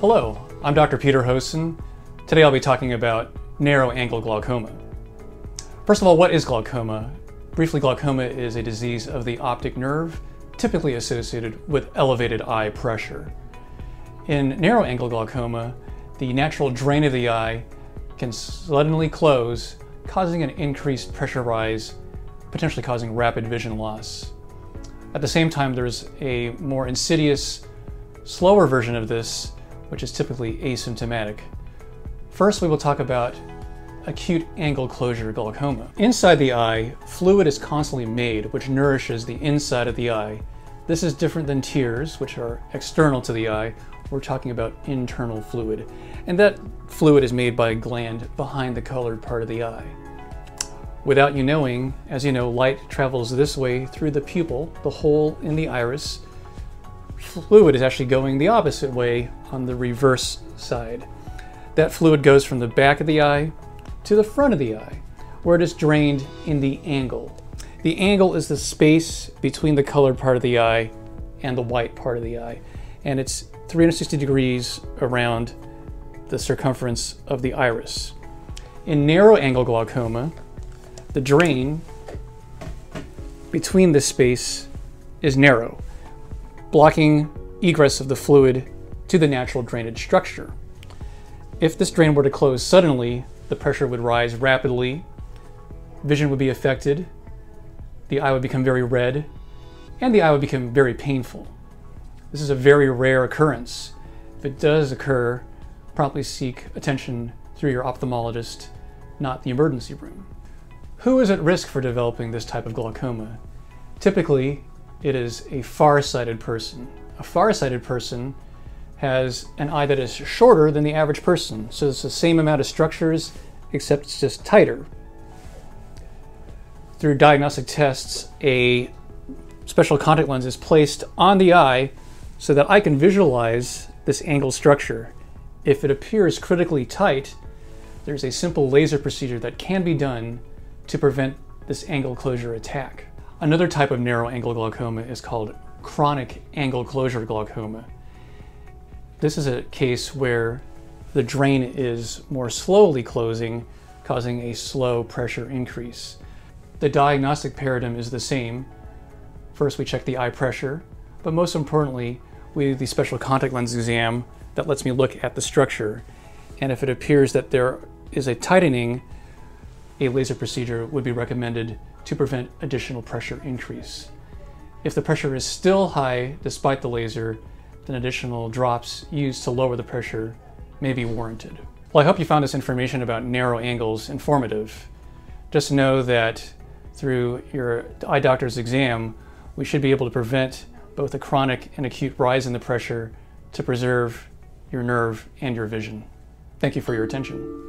Hello, I'm Dr. Peter Hosen. Today I'll be talking about narrow angle glaucoma. First of all, what is glaucoma? Briefly, glaucoma is a disease of the optic nerve, typically associated with elevated eye pressure. In narrow angle glaucoma, the natural drain of the eye can suddenly close, causing an increased pressure rise, potentially causing rapid vision loss. At the same time, there's a more insidious, slower version of this, which is typically asymptomatic. First, we will talk about acute angle closure glaucoma. Inside the eye, fluid is constantly made, which nourishes the inside of the eye. This is different than tears, which are external to the eye. We're talking about internal fluid. And that fluid is made by a gland behind the colored part of the eye. Without you knowing, as you know, light travels this way through the pupil, the hole in the iris. Fluid is actually going the opposite way on the reverse side. That fluid goes from the back of the eye to the front of the eye, where it is drained in the angle. The angle is the space between the colored part of the eye and the white part of the eye, and it's 360 degrees around the circumference of the iris. In narrow angle glaucoma, the drain between this space is narrow, blocking egress of the fluid to the natural drainage structure. If this drain were to close suddenly, the pressure would rise rapidly, vision would be affected, the eye would become very red, and the eye would become very painful. This is a very rare occurrence. If it does occur, promptly seek attention through your ophthalmologist, not the emergency room. Who is at risk for developing this type of glaucoma? Typically, it is a far-sighted person. A far-sighted person has an eye that is shorter than the average person, so it's the same amount of structures, except it's just tighter. Through diagnostic tests, a special contact lens is placed on the eye so that I can visualize this angle structure. If it appears critically tight, there's a simple laser procedure that can be done to prevent this angle closure attack. Another type of narrow angle glaucoma is called chronic angle closure glaucoma. This is a case where the drain is more slowly closing, causing a slow pressure increase. The diagnostic paradigm is the same. First, we check the eye pressure, but most importantly, we do the special contact lens exam that lets me look at the structure. And if it appears that there is a tightening, a laser procedure would be recommended to prevent additional pressure increase. If the pressure is still high despite the laser, then additional drops used to lower the pressure may be warranted. Well, I hope you found this information about narrow angles informative. Just know that through your eye doctor's exam, we should be able to prevent both a chronic and acute rise in the pressure to preserve your nerve and your vision. Thank you for your attention.